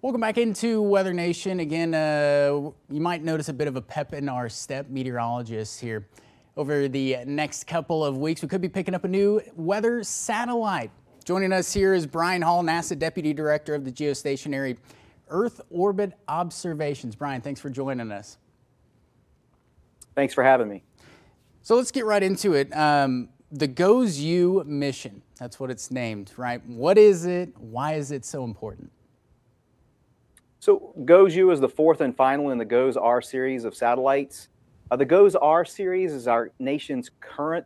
Welcome back into Weather Nation. Again, uh, you might notice a bit of a pep in our step meteorologists here. Over the next couple of weeks, we could be picking up a new weather satellite. Joining us here is Brian Hall, NASA Deputy Director of the Geostationary Earth Orbit Observations. Brian, thanks for joining us. Thanks for having me. So let's get right into it. Um, the GOES-U mission, that's what it's named, right? What is it? Why is it so important? So GOES-U is the fourth and final in the GOES-R series of satellites. Uh, the GOES-R series is our nation's current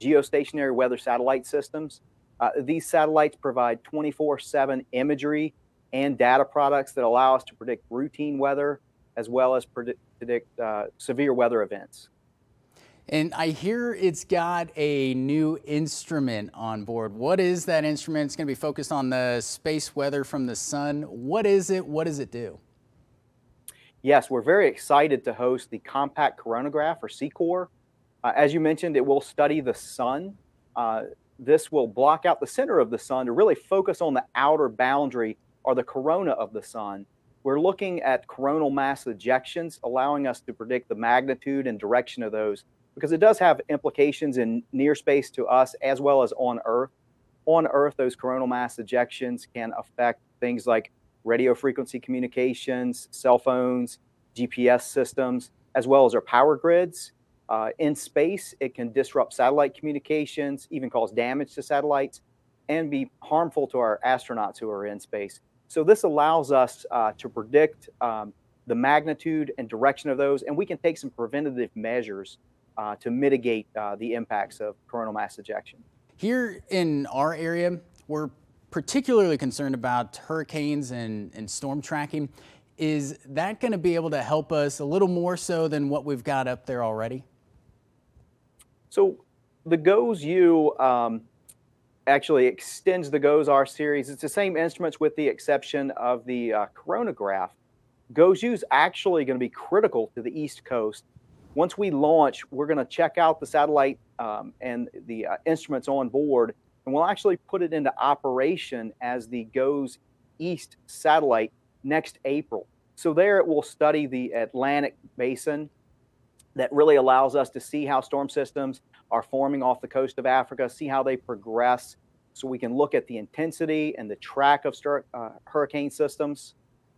geostationary weather satellite systems. Uh, these satellites provide 24-7 imagery and data products that allow us to predict routine weather as well as predict, predict uh, severe weather events. And I hear it's got a new instrument on board. What is that instrument? It's going to be focused on the space weather from the sun. What is it? What does it do? Yes, we're very excited to host the Compact Coronagraph or CCOR. Uh, as you mentioned, it will study the sun. Uh, this will block out the center of the sun to really focus on the outer boundary or the corona of the sun. We're looking at coronal mass ejections, allowing us to predict the magnitude and direction of those because it does have implications in near space to us as well as on Earth. On Earth, those coronal mass ejections can affect things like radio frequency communications, cell phones, GPS systems, as well as our power grids. Uh, in space, it can disrupt satellite communications, even cause damage to satellites, and be harmful to our astronauts who are in space. So, this allows us uh, to predict um, the magnitude and direction of those, and we can take some preventative measures uh, to mitigate uh, the impacts of coronal mass ejection. Here in our area, we're particularly concerned about hurricanes and, and storm tracking. Is that going to be able to help us a little more so than what we've got up there already? So the GOES-U um, actually extends the GOES-R series. It's the same instruments with the exception of the uh, coronagraph. GOES-U is actually going to be critical to the East Coast once we launch, we're going to check out the satellite um, and the uh, instruments on board, and we'll actually put it into operation as the GOES East satellite next April. So there it will study the Atlantic basin that really allows us to see how storm systems are forming off the coast of Africa, see how they progress, so we can look at the intensity and the track of uh, hurricane systems.